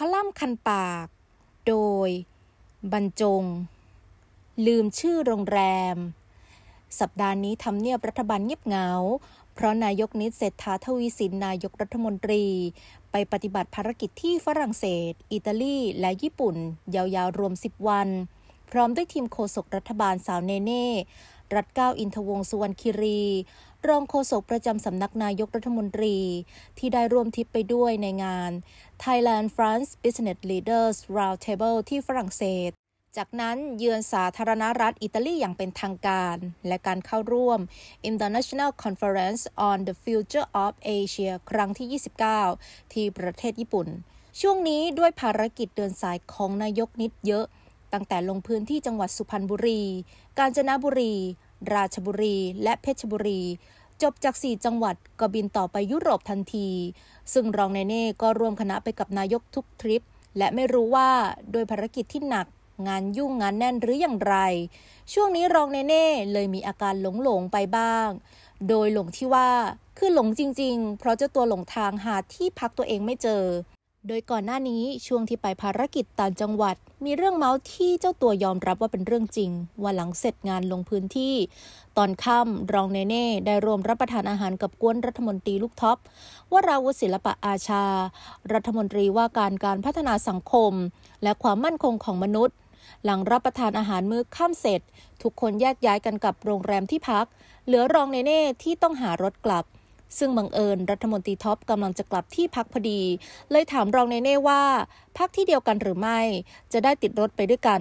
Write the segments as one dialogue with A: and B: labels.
A: คอลัมน์คันปาก โดย บรรจง ลืมชื่อโรงแรม สัปดาห์นี้ทำเนียบรัฐบาลเงียบเหงา เพราะนายกนิดเศรษฐาทวีสินนายกรัฐมนตรี ไปปฏิบัติภารกิจที่ฝรั่งเศส อิตาลีและญี่ปุ่น ยาวๆ รวม 10 วัน พร้อมด้วยทีมโฆษกรัฐบาลสาวเนเน่ รัฐเก้าอินทวงสุวรรณคิรี รองโฆษกประจำสำนักนายกรัฐมนตรี ที่ได้ร่วมทิปไปด้วยในงาน Thailand France Business Leaders Roundtable ที่ฝรั่งเศส จากนั้นเยือนสาธารณรัฐอิตาลีอย่างเป็นทางการ และการเข้าร่วม International Conference on the Future of Asia ครั้งที่ 29 ที่ประเทศญี่ปุ่น ช่วงนี้ด้วยภารกิจเดินสายของนายกนิดเยอะตั้งแต่ลงพื้นที่จังหวัดสุพรรณบุรี กาญจนบุรี ราชบุรี และเพชรบุรี จบจาก 4 จังหวัดก็บินต่อไปยุโรปทันที ซึ่งรองเนเน่ก็ร่วมคณะไปกับนายกทุกทริป และไม่รู้ว่าโดยภารกิจที่หนักงานยุ่งงานแน่นหรืออย่างไร ช่วงนี้รองเนเน่เลยมีอาการหลงหลงไปบ้าง โดยหลงที่ว่าคือหลงจริง ๆ เพราะเจ้าตัวหลงทางหาที่พักตัวเองไม่เจอ โดยก่อนหน้านี้ช่วงที่ไปภารกิจต่างจังหวัด มีเรื่องเมาส์ที่เจ้าตัวยอมรับว่าเป็นเรื่องจริง ว่าหลังเสร็จงานลงพื้นที่ ตอนค่ำรองเนเน่ได้รวมรับประทานอาหารกับกวนรัฐมนตรีลูกท็อปวราวุศิลปะอาชา รัฐมนตรีว่าการการพัฒนาสังคม และความมั่นคงของมนุษย์ หลังรับประทานอาหารมื้อค่ำเสร็จ ทุกคนแยกย้ายกันกลับโรงแรมที่พัก เหลือรองเนเน่ที่ต้องหารถกลับ ซึ่งบังเอิญรัฐมนตรีท็อปกำลังจะกลับที่พักพอดี เลยถามรองเนเน่ว่า พักที่เดียวกันหรือไม่ จะได้ติดรถไปด้วยกัน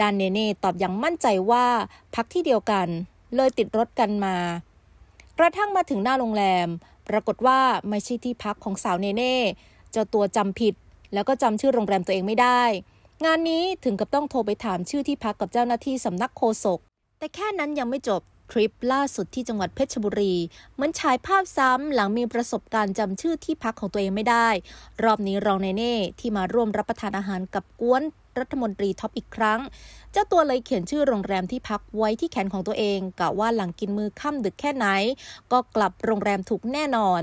A: ดานเนเน่ตอบอย่างมั่นใจว่าพักที่เดียวกัน เลยติดรถกันมา กระทั่งมาถึงหน้าโรงแรม ปรากฏว่าไม่ใช่ที่พักของสาวเนเน่เจ้าตัวจำผิด แล้วก็จำชื่อโรงแรมตัวเองไม่ได้ งานนี้ถึงกับต้องโทรไปถามชื่อที่พักกับเจ้าหน้าที่สำนักโฆษกแต่แค่นั้นยังไม่จบ ทริปล่าสุดที่จังหวัดเพชรบุรี เหมือนฉายภาพซ้ำหลังมีประสบการณ์จำชื่อที่พักของตัวเองไม่ได้ รอบนี้รองเนเน่ที่มาร่วมรับประทานอาหารกับก๊วนรัฐมนตรีท็อปอีกครั้ง เจ้าตัวเลยเขียนชื่อโรงแรมที่พักไว้ที่แขนของตัวเองกะว่าหลังกินมื้อค่ำดึกแค่ไหน ก็กลับโรงแรมถูกแน่นอน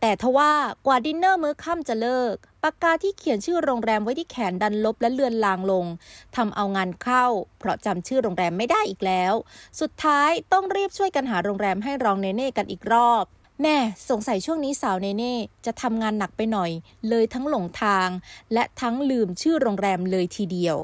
A: แต่ทว่ากว่าดินเนอร์มื้อค่ำจะเลิก ปากกาที่เขียนชื่อโรงแรมไว้ที่แขนดันลบและเลือนลางลงทำเอางานเข้า เพราะจำชื่อโรงแรมไม่ได้อีกแล้ว สุดท้ายต้องรีบช่วยกันหาโรงแรมให้รองเนเน่กันอีกรอบแม่สงสัยช่วงนี้สาวเนเน่จะทำงานหนักไปหน่อย เลยทั้งหลงทาง และทั้งลืมชื่อโรงแรมเลยทีเดียว